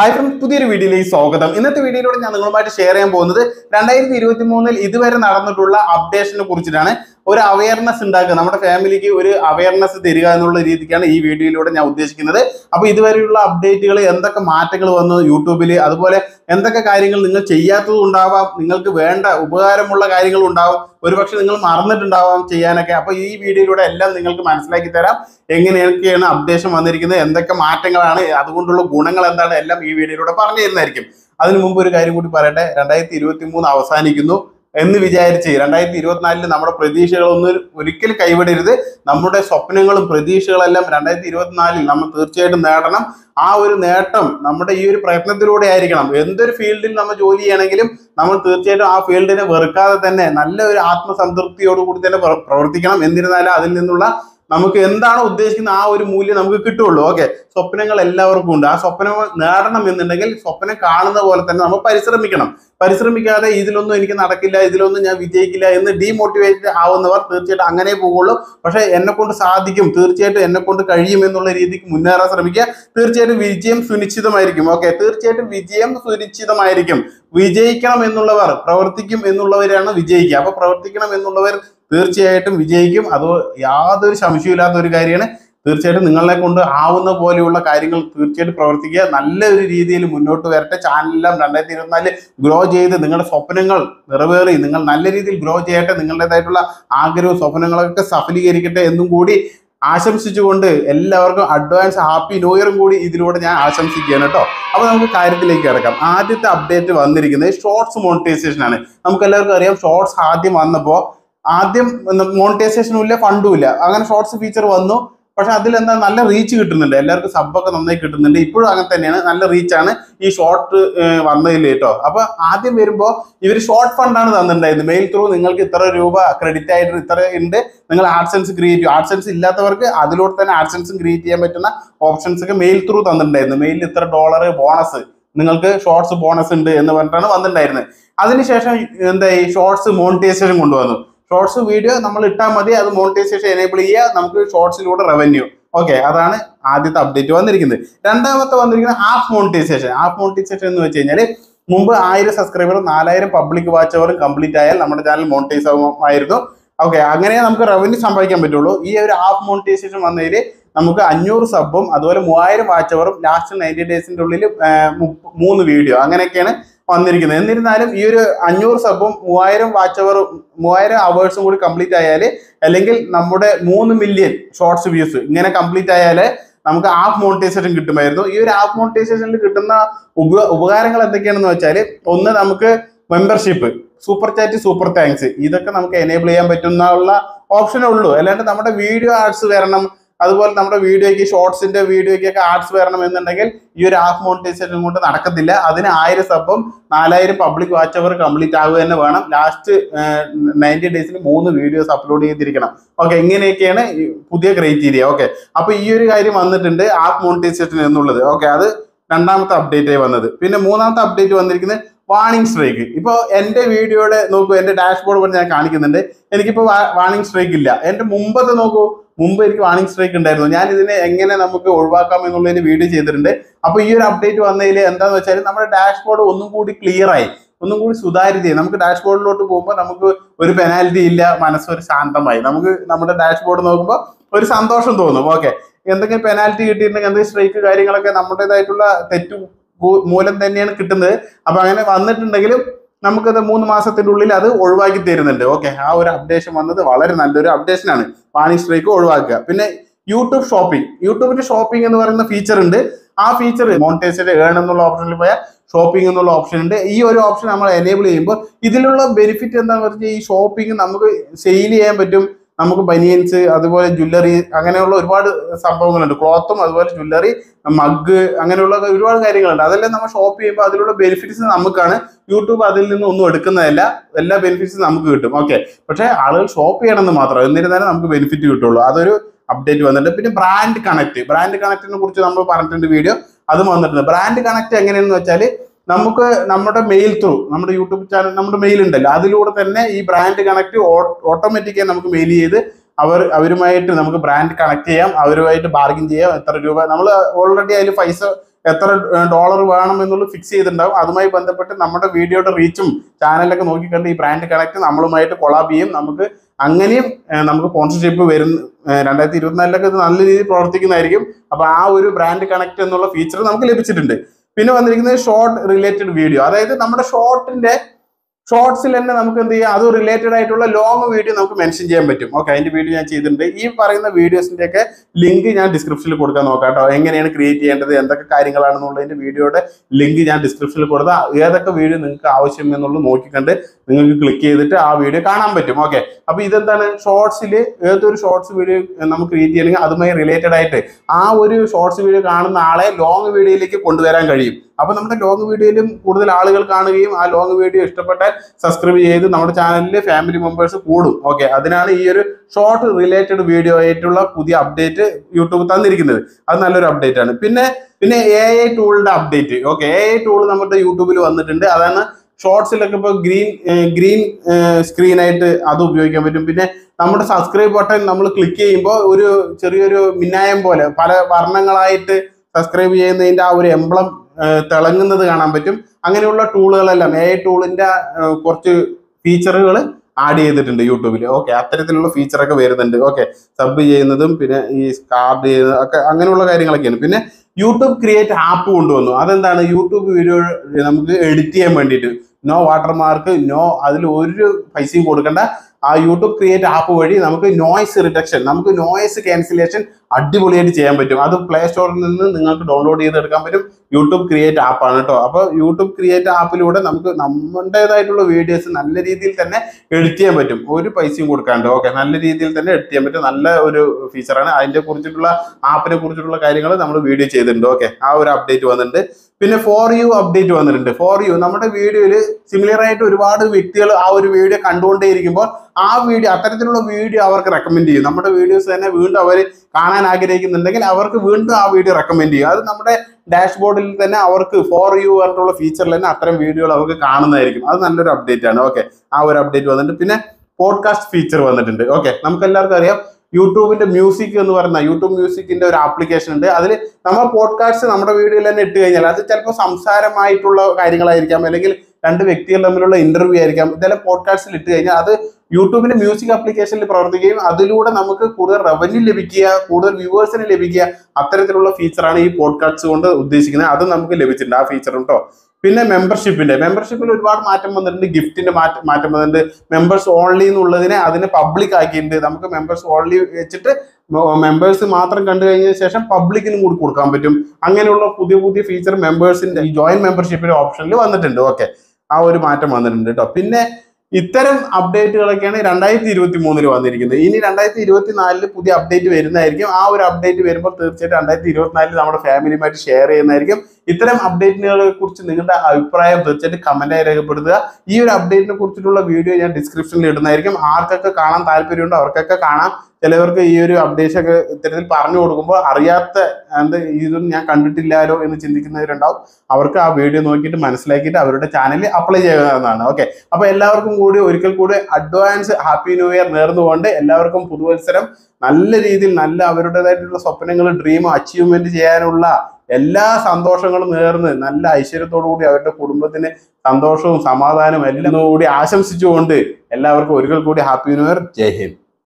Hi friends പുതിയൊരു വീഡിയോയിലേക്ക് സ്വാഗതം. ഇന്നത്തെ വീഡിയോയിലൂടെ ഞാൻ നിങ്ങളുമായിട്ട് ഷെയർ ചെയ്യാൻ പോകുന്നത് രണ്ടായിരത്തി ഇരുപത്തി മൂന്നിൽ ഇതുവരെ നടന്നിട്ടുള്ള അപ്ഡേഷനെ കുറിച്ചിട്ടാണ്. ഒരു അവയർനെസ് ഉണ്ടാക്കുക. നമ്മുടെ ഫാമിലിക്ക് ഒരു അവയർനെസ് തരിക എന്നുള്ള രീതിക്കാണ് ഈ വീഡിയോയിലൂടെ ഞാൻ ഉദ്ദേശിക്കുന്നത്. അപ്പൊ ഇതുവരെയുള്ള അപ്ഡേറ്റുകൾ എന്തൊക്കെ മാറ്റങ്ങൾ വന്നു യൂട്യൂബിൽ അതുപോലെ എന്തൊക്കെ കാര്യങ്ങൾ നിങ്ങൾ ചെയ്യാത്തത് ഉണ്ടാവാം? നിങ്ങൾക്ക് വേണ്ട ഉപകാരമുള്ള കാര്യങ്ങൾ ഉണ്ടാവാം. ഒരുപക്ഷെ നിങ്ങൾ മറന്നിട്ടുണ്ടാവാം ചെയ്യാനൊക്കെ. അപ്പൊ ഈ വീഡിയോയിലൂടെ എല്ലാം നിങ്ങൾക്ക് മനസ്സിലാക്കി തരാം. എങ്ങനെയൊക്കെയാണ് അപ്ഡേഷൻ വന്നിരിക്കുന്നത്? എന്തൊക്കെ മാറ്റങ്ങളാണ്? അതുകൊണ്ടുള്ള ഗുണങ്ങൾ എന്താണ്? എല്ലാം ഈ വീഡിയോയിലൂടെ പറഞ്ഞു തരുന്നതായിരിക്കും. അതിനു മുമ്പ് ഒരു കാര്യം കൂടി പറയട്ടെ. രണ്ടായിരത്തി ഇരുപത്തി മൂന്ന് അവസാനിക്കുന്നു എന്ന് വിചാരിച്ച് രണ്ടായിരത്തി ഇരുപത്തിനാലിൽ നമ്മുടെ പ്രതീക്ഷകളൊന്നും ഒരിക്കലും കൈവിടരുത്. നമ്മുടെ സ്വപ്നങ്ങളും പ്രതീക്ഷകളെല്ലാം രണ്ടായിരത്തി ഇരുപത്തിനാലിൽ നമ്മൾ തീർച്ചയായിട്ടും നേടണം. ആ ഒരു നേട്ടം നമ്മുടെ ഈ ഒരു പ്രയത്നത്തിലൂടെ ആയിരിക്കണം. എന്തൊരു ഫീൽഡിൽ നമ്മൾ ജോലി ചെയ്യണമെങ്കിലും നമ്മൾ തീർച്ചയായിട്ടും ആ ഫീൽഡിനെ വെറുക്കാതെ തന്നെ നല്ല ഒരു ആത്മസംതൃപ്തിയോടുകൂടി തന്നെ പ്രവർത്തിക്കണം. എന്നിരുന്നാലും അതിൽ നിന്നുള്ള നമുക്ക് എന്താണോ ഉദ്ദേശിക്കുന്ന ആ ഒരു മൂല്യം നമുക്ക് കിട്ടുള്ളൂ ഓക്കെ സ്വപ്നങ്ങൾ എല്ലാവർക്കും ഉണ്ട്. ആ സ്വപ്നം നേടണം എന്നുണ്ടെങ്കിൽ സ്വപ്നം കാണുന്ന പോലെ തന്നെ നമ്മൾ പരിശ്രമിക്കണം. പരിശ്രമിക്കാതെ ഇതിലൊന്നും എനിക്ക് നടക്കില്ല ഇതിലൊന്നും ഞാൻ വിജയിക്കില്ല എന്ന് ഡീമോട്ടിവേറ്റഡ് ആവുന്നവർ തീർച്ചയായിട്ടും അങ്ങനെ പോകുള്ളൂ. പക്ഷേ എന്നെ കൊണ്ട് സാധിക്കും. തീർച്ചയായിട്ടും എന്നെ കൊണ്ട് കഴിയും എന്നുള്ള രീതിക്ക് മുന്നേറാൻ ശ്രമിക്കുക. തീർച്ചയായിട്ടും വിജയം സുനിശ്ചിതമായിരിക്കും. ഓക്കെ തീർച്ചയായിട്ടും വിജയം സുനിശ്ചിതമായിരിക്കും. വിജയിക്കണം എന്നുള്ളവർ പ്രവർത്തിക്കും എന്നുള്ളവരാണ് വിജയിക്കുക. അപ്പൊ പ്രവർത്തിക്കണം എന്നുള്ളവർ തീർച്ചയായിട്ടും വിജയിക്കും. അത് യാതൊരു സംശയമില്ലാത്ത ഒരു കാര്യമാണ്. തീർച്ചയായിട്ടും നിങ്ങളെ കൊണ്ട് ആവുന്ന പോലെയുള്ള കാര്യങ്ങൾ തീർച്ചയായിട്ടും പ്രവർത്തിക്കുക. നല്ലൊരു രീതിയിൽ മുന്നോട്ട് വരട്ടെ. ചാനലെല്ലാം രണ്ടായിരത്തി ഇരുപത്തിനാലിൽ ഗ്രോ ചെയ്ത് നിങ്ങളുടെ സ്വപ്നങ്ങൾ നിറവേറി നിങ്ങൾ നല്ല രീതിയിൽ ഗ്രോ ചെയ്യട്ടെ നിങ്ങളുടേതായിട്ടുള്ള ആഗ്രഹവും സ്വപ്നങ്ങളൊക്കെ സഫലീകരിക്കട്ടെ എന്നും കൂടി ആശംസിച്ചുകൊണ്ട് എല്ലാവർക്കും അഡ്വാൻസ് ഹാപ്പി ന്യൂ ഇയറും കൂടി ഇതിലൂടെ ഞാൻ ആശംസിക്കുകയാണ് കേട്ടോ. അപ്പോൾ നമുക്ക് കാര്യത്തിലേക്ക് കിടക്കാം. ആദ്യത്തെ അപ്ഡേറ്റ് വന്നിരിക്കുന്നത് ഷോർട്സ് മോണിറ്റൈസേഷൻ ആണ്. നമുക്ക് എല്ലാവർക്കും അറിയാം ഷോർട്സ് ആദ്യം വന്നപ്പോൾ ആദ്യം മോണിറ്റൈസേഷനും ഇല്ല ഫണ്ടും ഇല്ല. അങ്ങനെ ഷോർട്സ് ഫീച്ചർ വന്നു. പക്ഷെ അതിൽ എന്താ നല്ല റീച്ച് കിട്ടുന്നുണ്ട്. എല്ലാവർക്കും സബ്ബൊക്കെ നന്നായി കിട്ടുന്നുണ്ട്. ഇപ്പോഴും അങ്ങനെ തന്നെയാണ്. നല്ല റീച്ചാണ് ഈ ഷോർട്ട് വന്നതിൽ കേട്ടോ അപ്പൊ ആദ്യം വരുമ്പോൾ ഇവർ ഷോർട്ട് ഫണ്ടാണ് തന്നിട്ടുണ്ടായിരുന്നത്. മെയിൽ ത്രൂ നിങ്ങൾക്ക് ഇത്ര രൂപ ക്രെഡിറ്റ് ആയിട്ട് ഇത്ര ഉണ്ട്. നിങ്ങൾ ആഡ്സൻസ് ക്രിയേറ്റ് ചെയ്യും. ആഡ്സൻസ് ഇല്ലാത്തവർക്ക് അതിലൂടെ തന്നെ ആഡ്സൻസും ക്രിയേറ്റ് ചെയ്യാൻ പറ്റുന്ന ഓപ്ഷൻസ് ഒക്കെ മെയിൽ ത്രൂ തന്നിട്ടുണ്ടായിരുന്നു. മെയിലിൽ ഇത്ര ഡോളർ ബോണസ് നിങ്ങൾക്ക് ഷോർട്സ് ബോണസ് ഉണ്ട് എന്ന് പറഞ്ഞിട്ടാണ് വന്നിട്ടുണ്ടായിരുന്നത്. അതിനുശേഷം എന്താ ഈ ഷോർട്സ് മോണിറ്റൈസേഷൻ കൊണ്ടുവന്നു. ഷോർട്സ് വീഡിയോ നമ്മൾ ഇട്ടാൽ മതി. അത് മോണിറ്റൈസേഷൻ എനേബിൾ ചെയ്യുക. നമുക്ക് ഷോർട്സിലൂടെ റവന്യൂ ഓക്കെ അതാണ് ആദ്യത്തെ അപ്ഡേറ്റ് വന്നിരിക്കുന്നത്. രണ്ടാമത്തെ വന്നിരിക്കുന്നത് ഹാഫ് മോണിറ്റൈസേഷൻ ഹാഫ് മോണിറ്റൈസേഷൻ എന്ന് വെച്ച് കഴിഞ്ഞാൽ മുമ്പ് ആയിരം സബ്സ്ക്രൈബറും നാലായിരം പബ്ലിക് വാച്ച് അവറും കംപ്ലീറ്റ് ആയാൽ നമ്മുടെ ചാനൽ മോണിറ്റൈസ് ആവുമായിരുന്നു. ഓക്കെ അങ്ങനെ നമുക്ക് റവന്യൂ സമ്പാദിക്കാൻ പറ്റുള്ളൂ. ഈ ഒരു ഹാഫ് മോണിറ്റൈസേഷൻ വന്നതിൽ നമുക്ക് അഞ്ഞൂറ് സബും അതുപോലെ മൂവായിരം വാച്ച് അവറും ലാസ്റ്റ് നയന്റി ഡേയ്സിന്റെ ഉള്ളിൽ മൂന്ന് വീഡിയോ അങ്ങനെയൊക്കെയാണ് വന്നിരിക്കുന്നത്. എന്നിരുന്നാലും ഈ ഒരു അഞ്ഞൂറ് സബും മൂവായിരം വാച്ച് അവർ മൂവായിരം അവേഴ്സും കൂടി കംപ്ലീറ്റ് ആയാൽ അല്ലെങ്കിൽ നമ്മുടെ മൂന്ന് മില്യൺ ഷോർട്സ് വ്യൂസ് ഇങ്ങനെ കംപ്ലീറ്റ് ആയാൽ നമുക്ക് ആപ്പ് മോണിറ്റൈസേഷൻ കിട്ടുമായിരുന്നു. ഈ ഒരു ആപ്പ് മോണിറ്റൈസേഷനിൽ കിട്ടുന്ന ഉപ ഉപകാരങ്ങൾ എന്തൊക്കെയാണെന്ന് വെച്ചാൽ ഒന്ന് നമുക്ക് membership super chat super thanks ഇതൊക്കെ നമുക്ക് എനേബിൾ ചെയ്യാൻ പറ്റുന്ന ഉള്ള ഓപ്ഷനേ ഉള്ളൂ. അല്ലാണ്ട് നമ്മുടെ വീഡിയോ ആർട്സ് വരണം അതുപോലെ നമ്മുടെ വീഡിയോയ്ക്ക് ഷോർട്സിന്റെ വീഡിയോയ്ക്കൊക്കെ ആർട്സ് വരണം എന്നുണ്ടെങ്കിൽ ഈ ഒരു ആപ്പ് മോണിറ്റൈസേഷൻ കൊണ്ട് നടക്കത്തില്ല. അതിന് ആയിരം സബും നാലായിരം പബ്ലിക് വാച്ച് അവർ കംപ്ലീറ്റ് ആവുക തന്നെ വേണം. ലാസ്റ്റ് നയന്റി ഡേയ്സിൽ മൂന്ന് വീഡിയോസ് അപ്ലോഡ് ചെയ്തിരിക്കണം. ഓക്കെ ഇങ്ങനെയൊക്കെയാണ് പുതിയ ക്രൈറ്റീരിയ ഓക്കെ അപ്പൊ ഈ ഒരു കാര്യം വന്നിട്ടുണ്ട് ആപ്പ് മോണിറ്റൈസേഷൻ എന്നുള്ളത്. ഓക്കെ അത് രണ്ടാമത്തെ അപ്ഡേറ്റ് ആയി വന്നത്. പിന്നെ മൂന്നാമത്തെ അപ്ഡേറ്റ് വന്നിരിക്കുന്നത് വാണിംഗ് സ്ട്രൈക്ക് ഇപ്പോൾ എന്റെ വീഡിയോയുടെ നോക്കൂ എന്റെ ഡാഷ്ബോർഡ് പോലെ ഞാൻ കാണിക്കുന്നുണ്ട്. എനിക്കിപ്പോൾ വാണിംഗ് സ്ട്രൈക്ക് ഇല്ല. എന്റെ മുമ്പത്തെ നോക്കൂ മുമ്പ് എനിക്ക് വാണിംഗ് സ്ട്രൈക്ക് ഉണ്ടായിരുന്നു. ഞാൻ ഇതിനെ എങ്ങനെ നമുക്ക് ഒഴിവാക്കാം എന്നുള്ളതിന് വീഡിയോ ചെയ്തിട്ടുണ്ട്. അപ്പോൾ ഈ ഒരു അപ്ഡേറ്റ് വന്നതിൽ എന്താന്ന് വെച്ചാൽ നമ്മുടെ ഡാഷ്ബോർഡ് ഒന്നും കൂടി ക്ലിയർ ആയി. ഒന്നും കൂടി സുതാര്യത നമുക്ക് ഡാഷ്ബോർഡിലോട്ട് പോകുമ്പോൾ നമുക്ക് ഒരു പെനാൽറ്റി ഇല്ല മനസ്സൊരു ശാന്തമായി. നമുക്ക് നമ്മുടെ ഡാഷ്ബോർഡ് നോക്കുമ്പോൾ ഒരു സന്തോഷം തോന്നും. ഓക്കെ എന്തെങ്കിലും പെനാൽറ്റി കിട്ടിയിട്ടുണ്ടെങ്കിൽ എന്തെങ്കിലും സ്ട്രൈക്ക് കാര്യങ്ങളൊക്കെ നമ്മുടേതായിട്ടുള്ള തെറ്റു മൂലം തന്നെയാണ് കിട്ടുന്നത്. അപ്പൊ അങ്ങനെ വന്നിട്ടുണ്ടെങ്കിലും നമുക്കത് മൂന്ന് മാസത്തിന്റെ ഉള്ളിൽ അത് ഒഴിവാക്കി തരുന്നുണ്ട്. ഓക്കെ ആ ഒരു അപ്ഡേഷൻ വന്നത് വളരെ നല്ലൊരു അപ്ഡേഷനാണ് വാണിംഗ് സ്ട്രൈക്ക് ഒഴിവാക്കുക. പിന്നെ യൂട്യൂബ് ഷോപ്പിംഗ് യൂട്യൂബിന്റെ ഷോപ്പിംഗ് എന്ന് പറയുന്ന ഫീച്ചർ ഉണ്ട്. ആ ഫീച്ചർ മോണിറ്റൈസേഷൻ ഏൺ എന്നുള്ള ഓപ്ഷനിൽ പോയാൽ ഷോപ്പിംഗ് എന്നുള്ള ഓപ്ഷൻ ഉണ്ട്. ഈ ഒരു ഓപ്ഷൻ നമ്മൾ എനേബിൾ ചെയ്യുമ്പോൾ ഇതിലുള്ള ബെനിഫിറ്റ് എന്താണെന്ന് വെച്ചാൽ ഈ ഷോപ്പിംഗ് നമുക്ക് സെയിൽ ചെയ്യാൻ പറ്റും. നമുക്ക് ബനിയൻസ് അതുപോലെ ജ്വല്ലറി അങ്ങനെയുള്ള ഒരുപാട് സംഭവങ്ങളുണ്ട്. ക്ലോത്തും അതുപോലെ ജ്വല്ലറി മഗ് അങ്ങനെയുള്ള ഒരുപാട് കാര്യങ്ങളുണ്ട്. അതെല്ലാം നമ്മൾ ഷോപ്പ് ചെയ്യുമ്പോൾ അതിലുള്ള ബെനിഫിറ്റ്സ് നമുക്കാണ്. യൂട്യൂബ് അതിൽ നിന്ന് ഒന്നും എടുക്കുന്നതല്ല. എല്ലാ ബെനിഫിറ്റ്സും നമുക്ക് കിട്ടും. ഓക്കെ പക്ഷേ ആളുകൾ ഷോപ്പ് ചെയ്യണമെന്ന് മാത്രം. എന്നിരുന്നാലും നമുക്ക് ബെനിഫിറ്റ് കിട്ടുള്ളൂ. അതൊരു അപ്ഡേറ്റ് വന്നിട്ടുണ്ട്. പിന്നെ ബ്രാൻഡ് കണക്ട് ബ്രാൻഡ് കണക്റ്റിനെ കുറിച്ച് നമ്മൾ പറഞ്ഞിട്ടുണ്ട് വീഡിയോ അതും വന്നിട്ടുണ്ട്. ബ്രാൻഡ് കണക്ട് എങ്ങനെയാണെന്ന് വെച്ചാൽ നമുക്ക് നമ്മുടെ മെയിൽ ത്രൂ നമ്മുടെ യൂട്യൂബ് ചാനൽ നമ്മുടെ മെയിൽ ഉണ്ടല്ലോ. അതിലൂടെ തന്നെ ഈ ബ്രാൻഡ് കണക്ട് ഓട്ടോമാറ്റിക്കായി നമുക്ക് മെയിൽ ചെയ്ത് അവർ അവരുമായിട്ട് നമുക്ക് ബ്രാൻഡ് കണക്ട് ചെയ്യാം അവരുമായിട്ട് ബാർഗിൻ ചെയ്യാം എത്ര രൂപ നമ്മൾ ഓൾറെഡി അതിൽ പൈസ എത്ര ഡോളർ വേണം എന്നുള്ളത് ഫിക്സ് ചെയ്തിട്ടുണ്ടാവും. അതുമായി ബന്ധപ്പെട്ട് നമ്മുടെ വീഡിയോയുടെ റീച്ചും ചാനലൊക്കെ നോക്കിക്കണ്ട് ഈ ബ്രാൻഡ് കണക്ട് നമ്മളുമായിട്ട് കൊളാബ് ചെയ്യും. നമുക്ക് അങ്ങനെയും നമുക്ക് സ്പോൺസർഷിപ്പ് വരുന്ന രണ്ടായിരത്തി ഇരുപത്തിനാലിലൊക്കെ ഇത് നല്ല രീതിയിൽ പ്രവർത്തിക്കുന്നതായിരിക്കും. അപ്പോൾ ആ ഒരു ബ്രാൻഡ് കണക്ട് എന്നുള്ള ഫീച്ചർ നമുക്ക് ലഭിച്ചിട്ടുണ്ട്. പിന്നെ വന്നിരിക്കുന്നത് ഷോർട്ട് റിലേറ്റഡ് വീഡിയോ അതായത് നമ്മുടെ ഷോർട്ടിന്റെ ഷോർട്സിൽ തന്നെ നമുക്ക് എന്ത് ചെയ്യാം? അത് റിലേറ്റഡ് ആയിട്ടുള്ള ലോങ് വീഡിയോ നമുക്ക് മെൻഷൻ ചെയ്യാൻ പറ്റും. ഓക്കെ അതിന്റെ വീഡിയോ ഞാൻ ചെയ്തിട്ടുണ്ട്. ഈ പറയുന്ന വീഡിയോസിന്റെ ഒക്കെ ലിങ്ക് ഞാൻ ഡിസ്ക്രിപ്ഷനിൽ കൊടുക്കാൻ നോക്കാം കേട്ടോ. എങ്ങനെയാണ് ക്രിയേറ്റ് ചെയ്യേണ്ടത്? എന്തൊക്കെ കാര്യങ്ങളാണെന്നുള്ളതിന്റെ വീഡിയോയുടെ ലിങ്ക് ഞാൻ ഡിസ്ക്രിപ്ഷനിൽ കൊടുത്താൽ ഏതൊക്കെ വീഡിയോ നിങ്ങൾക്ക് ആവശ്യം എന്നുള്ളത് നോക്കിക്കണ്ട് നിങ്ങൾക്ക് ക്ലിക്ക് ചെയ്തിട്ട് ആ വീഡിയോ കാണാൻ പറ്റും. ഓക്കെ അപ്പൊ ഇതെന്താണ്? ഷോർട്സിൽ ഏതൊരു ഷോർട്സ് വീഡിയോ നമുക്ക് ക്രിയേറ്റ് ചെയ്യണമെങ്കിൽ അതുമായി റിലേറ്റഡ് ആയിട്ട് ആ ഒരു ഷോർട്സ് വീഡിയോ കാണുന്ന ആളെ ലോങ് വീഡിയോയിലേക്ക് കൊണ്ടുവരാൻ കഴിയും. അപ്പൊ നമ്മുടെ ലോങ് വീഡിയോയിലും കൂടുതൽ ആളുകൾ കാണുകയും ആ ലോങ് വീഡിയോ ഇഷ്ടപ്പെട്ടാൽ സബ്സ്ക്രൈബ് ചെയ്ത് നമ്മുടെ ചാനലിൽ ഫാമിലി മെമ്പേഴ്സ് കൂടും. ഓക്കെ അതിനാണ് ഈ ഒരു ഷോർട്ട് റിലേറ്റഡ് വീഡിയോ ആയിട്ടുള്ള പുതിയ അപ്ഡേറ്റ് യൂട്യൂബ് തന്നിരിക്കുന്നത്. അത് നല്ലൊരു അപ്ഡേറ്റ് ആണ്. പിന്നെ പിന്നെ A I ടൂളിന്റെ update okay A I tool നമ്മുടെ യൂട്യൂബിൽ വന്നിട്ടുണ്ട്. അതാണ് ഷോർട്സിലൊക്കെ ഇപ്പോൾ ഗ്രീൻ ഗ്രീൻ സ്ക്രീൻ ആയിട്ട് അത് ഉപയോഗിക്കാൻ പറ്റും. പിന്നെ നമ്മുടെ സബ്സ്ക്രൈബ് ബട്ടൺ നമ്മൾ ക്ലിക്ക് ചെയ്യുമ്പോൾ ഒരു ചെറിയൊരു മിന്നായം പോലെ പല വർണങ്ങളായിട്ട് സബ്സ്ക്രൈബ് ചെയ്യുന്നതിന്റെ ആ ഒരു എംബ്ലം തിളങ്ങുന്നത് കാണാൻ പറ്റും. അങ്ങനെയുള്ള ടൂളുകളെല്ലാം എ ടൂളിന്റെ കുറച്ച് ഫീച്ചറുകൾ ആഡ് ചെയ്തിട്ടുണ്ട് യൂട്യൂബിൽ ഓക്കെ അത്തരത്തിലുള്ള ഫീച്ചറൊക്കെ വരുന്നുണ്ട്. ഓക്കെ സബ് ചെയ്യുന്നതും പിന്നെ ഈ കാർഡ് ചെയ്യുന്നതും ഒക്കെ അങ്ങനെയുള്ള കാര്യങ്ങളൊക്കെയാണ്. പിന്നെ യൂട്യൂബ് ക്രിയേറ്റ് ആപ്പ് കൊണ്ടുവന്നു. അതെന്താണ്? യൂട്യൂബ് വീഡിയോ നമുക്ക് എഡിറ്റ് ചെയ്യാൻ വേണ്ടിയിട്ട്. നോ വാട്ടർമാർക്ക് നോ അതിൽ ഒരു പൈസയും കൊടുക്കേണ്ട. ആ യൂട്യൂബ് ക്രിയേറ്റ് ആപ്പ് വഴി നമുക്ക് നോയ്സ് റിഡക്ഷൻ നമുക്ക് നോയ്സ് ക്യാൻസലേഷൻ അടിപൊളിയായിട്ട് ചെയ്യാൻ പറ്റും. അത് പ്ലേ സ്റ്റോറിൽ നിന്ന് നിങ്ങൾക്ക് ഡൗൺലോഡ് ചെയ്തെടുക്കാൻ പറ്റും. യൂട്യൂബ് ക്രിയേറ്റ് ആപ്പാണ് കേട്ടോ. അപ്പോൾ യൂട്യൂബ് ക്രിയേറ്റ് ആപ്പിലൂടെ നമുക്ക് നമ്മുടേതായിട്ടുള്ള വീഡിയോസ് നല്ല രീതിയിൽ തന്നെ എഡിറ്റ് ചെയ്യാൻ പറ്റും. ഒരു പൈസയും കൊടുക്കാണ്ട്. ഓക്കെ നല്ല രീതിയിൽ തന്നെ എഡിറ്റ് ചെയ്യാൻ പറ്റും. നല്ല ഒരു ഫീച്ചറാണ് അതിനെ കുറിച്ചിട്ടുള്ള ആപ്പിനെ കുറിച്ചിട്ടുള്ള കാര്യങ്ങൾ നമ്മൾ വീഡിയോ ചെയ്തിട്ടുണ്ട്. ഓക്കെ ആ ഒരു അപ്ഡേറ്റ് വന്നിട്ടുണ്ട്. പിന്നെ ഫോർ യു അപ്ഡേറ്റ് വന്നിട്ടുണ്ട്. ഫോർ യു നമ്മുടെ വീഡിയോയിൽ സിമിലർ ആയിട്ട് ഒരുപാട് വ്യക്തികൾ ആ ഒരു വീഡിയോ കണ്ടുകൊണ്ടേ ഇരിക്കുമ്പോൾ ആ വീഡിയോ അത്തരത്തിലുള്ള വീഡിയോ അവർക്ക് റെക്കമെൻഡ് ചെയ്യും. നമ്മുടെ വീഡിയോസ് തന്നെ വീണ്ടും അവർ കാണാൻ ആഗ്രഹിക്കുന്നുണ്ടെങ്കിൽ അവർക്ക് വീണ്ടും ആ വീഡിയോ റെക്കമെൻഡ് ചെയ്യും. അത് നമ്മുടെ ഡാഷ്ബോർഡിൽ തന്നെ അവർക്ക് ഫോർ യു പറഞ്ഞിട്ടുള്ള ഫീച്ചറിൽ തന്നെ അത്തരം വീഡിയോകൾ അവർക്ക് കാണുന്നതായിരിക്കും. അത് നല്ലൊരു അപ്ഡേറ്റ് ആണ്. ഓക്കെ ആ ഒരു അപ്ഡേറ്റ് വന്നിട്ട് പിന്നെ പോഡ്കാസ്റ്റ് ഫീച്ചർ വന്നിട്ടുണ്ട്. ഓക്കെ നമുക്ക് എല്ലാവർക്കും അറിയാം യൂട്യൂബിന്റെ മ്യൂസിക് എന്ന് പറയുന്ന യൂട്യൂബ് മ്യൂസിക്കിന്റെ ഒരു ആപ്ലിക്കേഷൻ ഉണ്ട്. അതിൽ നമ്മൾ പോഡ്കാസ്റ്റ് നമ്മുടെ വീഡിയോയിൽ തന്നെ ഇട്ട് കഴിഞ്ഞാൽ അത് ചിലപ്പോൾ സംസാരമായിട്ടുള്ള കാര്യങ്ങളായിരിക്കാം. അല്ലെങ്കിൽ രണ്ട് വ്യക്തികൾ തമ്മിലുള്ള ഇന്റർവ്യൂ ആയിരിക്കാം. ഇതെല്ലാം പോഡ്കാസ്റ്റിൽ ഇട്ട് കഴിഞ്ഞാൽ അത് യൂട്യൂബിന്റെ മ്യൂസിക് ആപ്ലിക്കേഷനിൽ പ്രവർത്തിക്കുകയും അതിലൂടെ നമുക്ക് കൂടുതൽ റവന്യൂ ലഭിക്കുക കൂടുതൽ വ്യൂവേഴ്സിന് ലഭിക്കുക അത്തരത്തിലുള്ള ഫീച്ചറാണ് ഈ പോഡ്കാസ്റ്റ് കൊണ്ട് ഉദ്ദേശിക്കുന്നത്. അത് നമുക്ക് ലഭിച്ചിട്ടുണ്ട്. ആ ഫീച്ചർ കേട്ടോ പിന്നെ മെമ്പർഷിപ്പിന്റെ മെമ്പർഷിപ്പിൽ ഒരുപാട് മാറ്റം വന്നിട്ടുണ്ട്. ഗിഫ്റ്റിന്റെ മാറ്റം മാറ്റം വന്നിട്ടുണ്ട്. മെമ്പേഴ്സ് ഓൺലി എന്നുള്ളതിനെ അതിനെ പബ്ലിക് ആക്കിയിട്ടുണ്ട്. നമുക്ക് മെമ്പേഴ്സ് ഓൺലി വെച്ചിട്ട് മെമ്പേഴ്സ് മാത്രം കണ്ടു കഴിഞ്ഞ ശേഷം പബ്ലിക്കിനും കൂടി കൊടുക്കാൻ പറ്റും. അങ്ങനെയുള്ള പുതിയ പുതിയ ഫീച്ചർ മെമ്പേഴ്സിന്റെ ജോയിന്റ് മെമ്പർഷിപ്പിന്റെ ഓപ്ഷനിൽ വന്നിട്ടുണ്ട്. ഓക്കെ ആ ഒരു മാറ്റം വന്നിട്ടുണ്ട് കേട്ടോ പിന്നെ ഇത്തരം അപ്ഡേറ്റുകളൊക്കെയാണ് രണ്ടായിരത്തി ഇരുപത്തി മൂന്നിൽ വന്നിരിക്കുന്നത്. ഇനി രണ്ടായിരത്തി ഇരുപത്തി നാലിൽ പുതിയ അപ്ഡേറ്റ് വരുന്നതായിരിക്കും. ആ ഒരു അപ്ഡേറ്റ് വരുമ്പോൾ തീർച്ചയായിട്ടും രണ്ടായിരത്തി ഇരുപത്തിനാലിൽ നമ്മുടെ ഫാമിലിയുമായിട്ട് ഷെയർ ചെയ്യുന്നതായിരിക്കും. ഇത്തരം അപ്ഡേറ്റിനെ കുറിച്ച് നിങ്ങളുടെ അഭിപ്രായം തീർച്ചയായിട്ടും കമന്റായി രേഖപ്പെടുത്തുക. ഈ ഒരു അപ്ഡേറ്റിനെ കുറിച്ചിട്ടുള്ള വീഡിയോ ഞാൻ ഡിസ്ക്രിപ്ഷനിൽ ഇടുന്നതായിരിക്കും. ആർക്കൊക്കെ കാണാൻ താല്പര്യമുണ്ടോ അവർക്കൊക്കെ കാണാം. ചിലവർക്ക് ഈ ഒരു അപ്ഡേഷൻ ഒക്കെ ഇത്തരത്തിൽ പറഞ്ഞു കൊടുക്കുമ്പോൾ അറിയാത്ത എന്ത് ഇതൊന്നും ഞാൻ കണ്ടിട്ടില്ലാലോ എന്ന് ചിന്തിക്കുന്നവരുണ്ടാവും. അവർക്ക് ആ വീഡിയോ നോക്കിയിട്ട് മനസ്സിലാക്കിയിട്ട് അവരുടെ ചാനലിൽ അപ്ലൈ ചെയ്യുന്നതാണ് ഓക്കെ അപ്പൊ എല്ലാവർക്കും കൂടി ഒരിക്കൽ കൂടി അഡ്വാൻസ് ഹാപ്പി ന്യൂ ഇയർ നേർന്നുകൊണ്ട് എല്ലാവർക്കും പുതുവത്സരം നല്ല രീതിയിൽ നല്ല അവരുടേതായിട്ടുള്ള സ്വപ്നങ്ങൾ ഡ്രീം അച്ചീവ്മെന്റ് ചെയ്യാനുള്ള എല്ലാ സന്തോഷങ്ങളും നേർന്ന് നല്ല ഐശ്വര്യത്തോടു കൂടി അവരുടെ കുടുംബത്തിന് സന്തോഷവും സമാധാനവും എല്ലാം കൂടി ആശംസിച്ചുകൊണ്ട് എല്ലാവർക്കും ഒരിക്കൽ കൂടി happy new year. Jai Hind.